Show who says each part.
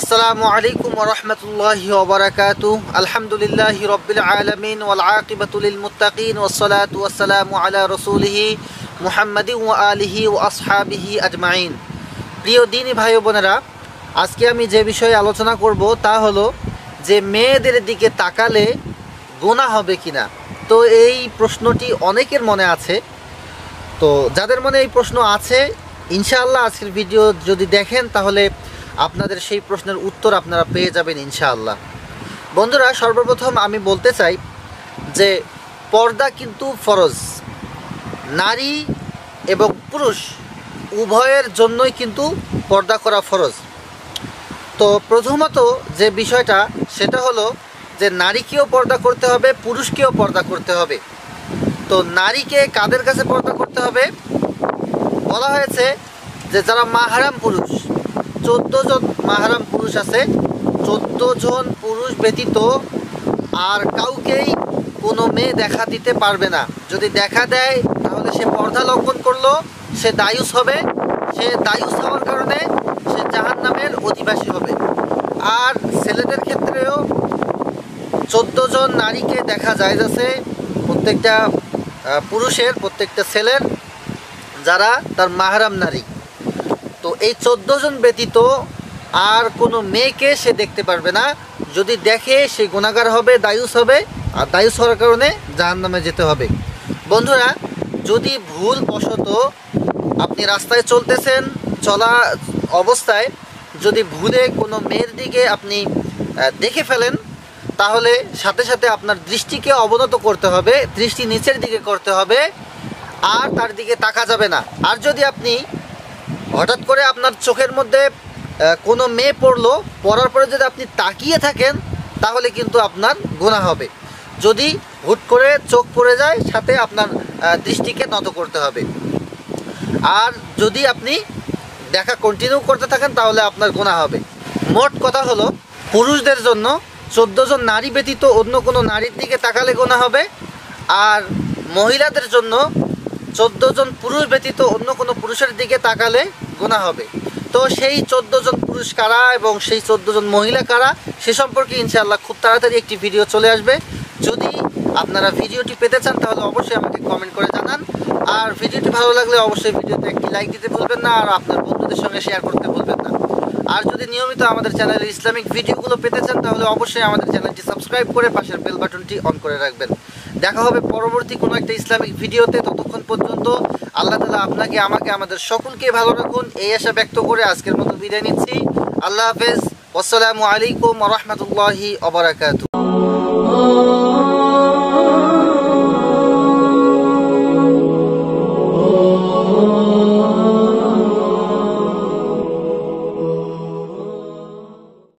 Speaker 1: আসসালামু আলাইকুম রহমতুল্লাহি ওবরাকাতু আলহামদুলিল্লাহ রব্বিল আলমিন ওয়াল আকিবাতুল মুত্তাকিন ওসলাতু ওয়াসালামু আলা রসুলিহি মুহাম্মাদি ওয়া আলিহি ও আসহাবিহি আজমাইন। প্রিয় দিনী ভাই বোনেরা, আজকে আমি যে বিষয়ে আলোচনা করব তা হলো যে মেয়েদের দিকে তাকালে গোনা হবে কিনা। তো এই প্রশ্নটি অনেকের মনে আছে। তো যাদের মনে এই প্রশ্ন আছে, ইনশাআল্লাহ আজকের ভিডিও যদি দেখেন তাহলে আপনাদের সেই প্রশ্নের উত্তর আপনারা পেয়ে যাবেন ইনশাআল্লাহ। বন্ধুরা, সর্বপ্রথম আমি বলতে চাই যে পর্দা কিন্তু ফরজ। নারী এবং পুরুষ উভয়ের জন্যই কিন্তু পর্দা করা ফরজ। তো প্রথমত যে বিষয়টা, সেটা হলো যে নারীকেও পর্দা করতে হবে, পুরুষকেও পর্দা করতে হবে। তো নারীকে কাদের কাছে পর্দা করতে হবে? বলা হয়েছে যে যারা মাহারাম পুরুষ চোদ্দ জন মাহারাম পুরুষ আছে। চোদ্দ জন পুরুষ ব্যতীত আর কাউকেই কোনো মেয়ে দেখা দিতে পারবে না। যদি দেখা দেয়, তাহলে সে পর্দা লঙ্ঘন করল, সে দায়ুস হবে। সে দায়ুস হওয়ার কারণে সে জাহান নামের অধিবাসী হবে। আর ছেলেদের ক্ষেত্রেও চোদ্দ জন নারীকে দেখা যায় যাচ্ছে প্রত্যেকটা পুরুষের, প্রত্যেকটা ছেলের, যারা তার মাহারাম নারী। তো এই চোদ্দ জন ব্যতীত আর কোনো মেয়েকে সে দেখতে পারবে না। যদি দেখে সে গুণাগার হবে, দায়ুস হবে, আর দায়ুস হওয়ার কারণে জাহান নামে যেতে হবে। বন্ধুরা, যদি ভুল বশত আপনি রাস্তায় চলতেছেন, চলা অবস্থায় যদি ভুলে কোনো মেয়ের দিকে আপনি দেখে ফেলেন, তাহলে সাথে সাথে আপনার দৃষ্টিকে অবনত করতে হবে, দৃষ্টি নিচের দিকে করতে হবে, আর তার দিকে তাকা যাবে না। আর যদি আপনি হঠাৎ করে আপনার চোখের মধ্যে কোনো মেয়ে পড়ল, পড়ার পরে যদি আপনি তাকিয়ে থাকেন, তাহলে কিন্তু আপনার গোনা হবে। যদি হুট করে চোখ পড়ে যায়, সাথে আপনার দৃষ্টিকে নত করতে হবে। আর যদি আপনি দেখা কন্টিনিউ করতে থাকেন, তাহলে আপনার গোনা হবে। মোট কথা হলো, পুরুষদের জন্য চোদ্দ জন নারী ব্যতীত অন্য কোনো নারীর দিকে তাকালে গোনা হবে। আর মহিলাদের জন্য চোদ্দ জন পুরুষ ব্যতীত অন্য কোনো পুরুষের দিকে তাকালে গোনা হবে। তো সেই চোদ্দ জন পুরুষ কারা এবং সেই চোদ্দ জন মহিলা কারা, সে সম্পর্কে ইনশাআল্লাহ খুব তাড়াতাড়ি একটি ভিডিও চলে আসবে। যদি আপনারা ভিডিওটি পেতে চান, তাহলে অবশ্যই আমাকে কমেন্ট করে জানান। আর ভিডিওটি ভালো লাগলে অবশ্যই ভিডিওতে একটি লাইক দিতে ভুলবেন না, আর আপনার বন্ধুদের সঙ্গে শেয়ার করতে ভুলবেন না। আর যদি নিয়মিত আমাদের চ্যানেলে ইসলামিক ভিডিওগুলো পেতে চান, তাহলে অবশ্যই আমাদের চ্যানেলটি সাবস্ক্রাইব করে পাশের বেল বাটনটি অন করে রাখবেন। দেখা হবে পরবর্তী কোনো একটা ইসলামিক ভিডিওতে, ততক্ষণ পর্যন্ত আল্লাহ তালা আপনাকে, আমাকে, আমাদের সকলকে ভালো রাখুন। এই আশা ব্যক্ত করে আজকের মতো বিদায় নিচ্ছি। আল্লাহ হাফেজ। আসসালামু আলাইকুম রহমতুল্লাহি অবরাকাতু